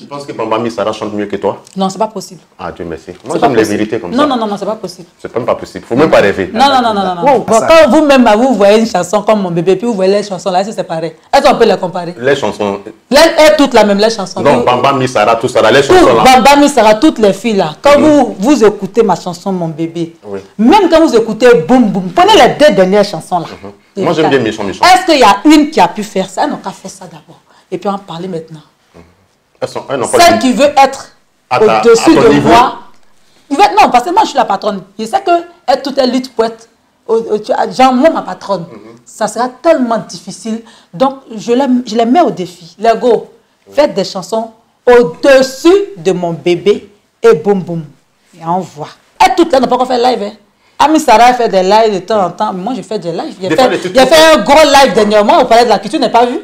Tu penses que Bambami Sarah chante mieux que toi? Non, c'est pas possible. Ah, Dieu merci. Moi, j'aime les vérités comme non, ça. Non, non, non, c'est pas possible. C'est même pas possible. Faut même pas rêver. Non, non, non, non, non. non. Bon, quand vous-même, vous voyez une chanson comme Mon bébé, puis vous voyez les chansons là, c'est pareil. Est-ce qu'on peut les comparer? Les chansons. Les, elles, toutes la même, les chansons. Non, Bambami Sarah, tout ça là, les chansons là. Bambami Sarah, toutes les filles là. Quand vous, vous écoutez ma chanson Mon bébé, Oui. même quand vous écoutez Boum Boum, prenez les deux dernières chansons là. Moi, j'aime bien Michon Michon. Est-ce qu'il y a une qui a pu faire ça? Elle n'a qu'à faire ça d'abord? Et puis on va parler maintenant. Sont- Celle qui veut être au-dessus de niveau. moi. il veut- Non, parce que moi je suis la patronne. Je sais que elle, toute lutte pour être. au- au- genre, moi, ma patronne, ça sera tellement difficile. Donc, je les, je les mets au défi. Les go, faites des chansons au-dessus de mon bébé et boum boum. Et on voit. Et toutes là, n'a pas encore fait live. Hein. Ami Sarah fait des lives de temps en temps. Mais moi, je fais des lives. J'ai fait, fait un gros live dernièrement. On parlait de la culture, tu n'as pas vu?